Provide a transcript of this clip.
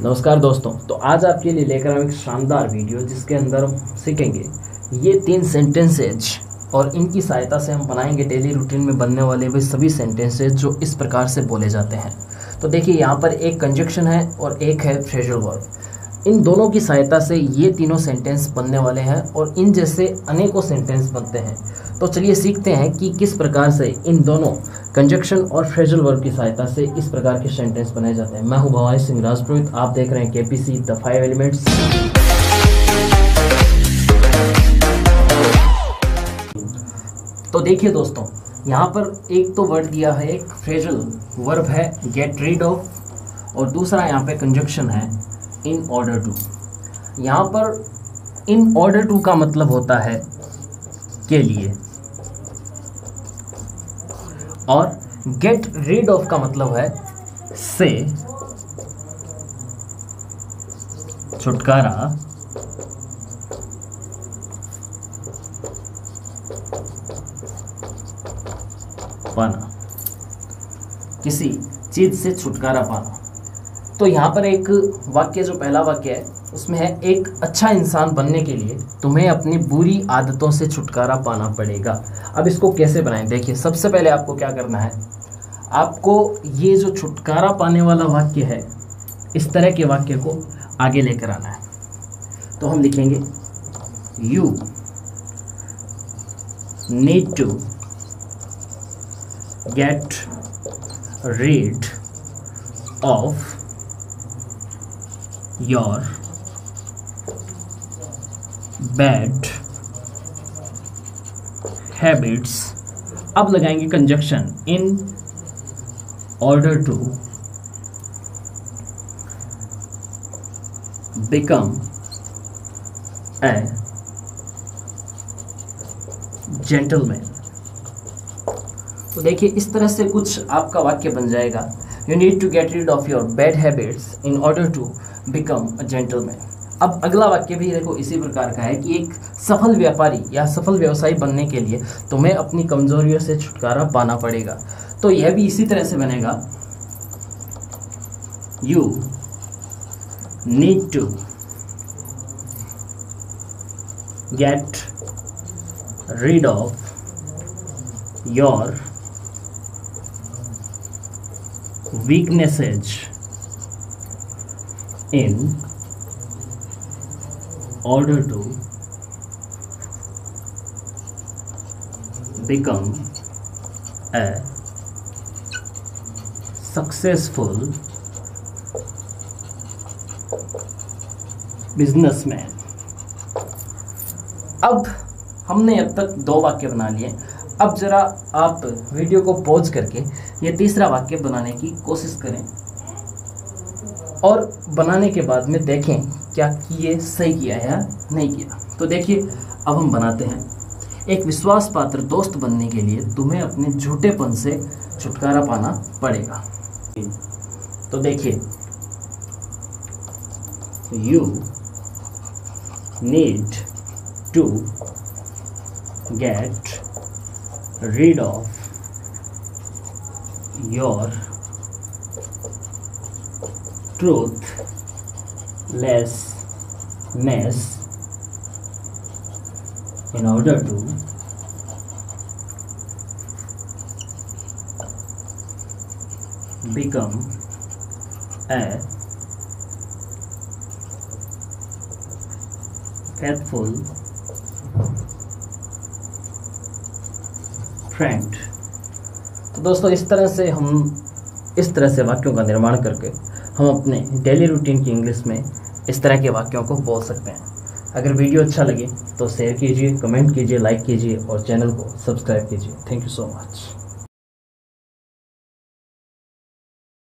नमस्कार दोस्तों तो आज आपके लिए लेकर आए एक शानदार वीडियो जिसके अंदर हम सीखेंगे ये तीन सेंटेंसेज और इनकी सहायता से हम बनाएँगे डेली रूटीन में बनने वाले वे सभी सेंटेंसेज जो इस प्रकार से बोले जाते हैं। तो देखिए, यहाँ पर एक कंजक्शन है और एक है फ्रेजल वर्ब इन दोनों की सहायता से ये तीनों सेंटेंस बनने वाले हैं और इन जैसे अनेकों सेंटेंस बनते हैं। तो चलिए सीखते हैं कि किस प्रकार से इन दोनों कंजक्शन और फ्रेजल वर्ब की सहायता से इस प्रकार के सेंटेंस बनाए जाते हैं। मैं हूँ भवानी सिंह राजपुरोहित, आप देख रहे हैं केपीसी द फाइव एलिमेंट्स तो देखिए दोस्तों, यहाँ पर एक तो वर्ड दिया है, एक फ्रेजल वर्ब है गेट रीड ऑफ़ और दूसरा यहाँ पे कंजक्शन है। इन ऑर्डर टू यहाँ पर इन ऑर्डर टू का मतलब होता है के लिए। और गेट रीड ऑफ़ का मतलब है से। छुटकारा। पाना। किसी चीज़ से छुटकारा पाना। तो यहाँ पर एक वाक्य, जो पहला वाक्य है, उसमें है, एक अच्छा इंसान बनने के लिए तुम्हें अपनी बुरी आदतों से छुटकारा पाना पड़ेगा। अब इसको कैसे बनाएँ? देखिए, सबसे पहले आपको क्या करना है? आपको ये जो छुटकारा पाने वाला वाक्य है, इस तरह के वाक्य को आगे लेकर आना है। तो हम लिखेंगे you need to get rid of your bad habits अब लगाएँगे conjunction in order to become a gentleman तो देखिए, इस तरह से कुछ आपका वाक्य बन जाएगा। You need to get rid of your bad habits in order to become a gentleman अब अगला वाक्य भी देखो इसी प्रकार का है कि एक सफल व्यापारी या सफल व्यवसायी बनने के लिए तुम्हें अपनी कमजोरियों से छुटकारा पाना पड़ेगा। तो यह भी इसी तरह से बनेगा। You need to get rid of your weaknesses in order to become a successful businessman अब हमने अब तक दो वाक्य बना लिए अब ज़रा आप वीडियो को पॉज करके ये तीसरा वाक्य बनाने की कोशिश करें। और बनाने के बाद में देखें क्या किए, सही किया या नहीं किया। तो देखिए, अब हम बनाते हैं। एक विश्वास पात्र दोस्त बनने के लिए तुम्हें अपने झूठेपन से छुटकारा पाना पड़ेगा। तो देखिए। You need to get rid of your truthlessness in order to become a faithful friend तो दोस्तों, इस तरह से हम, इस तरह से वाक्यों का निर्माण करके हम अपने डेली रूटीन की इंग्लिश में इस तरह के वाक्यों को बोल सकते हैं। अगर वीडियो अच्छा लगे तो शेयर कीजिए कमेंट कीजिए लाइक कीजिए और चैनल को सब्सक्राइब कीजिए। Thank you so much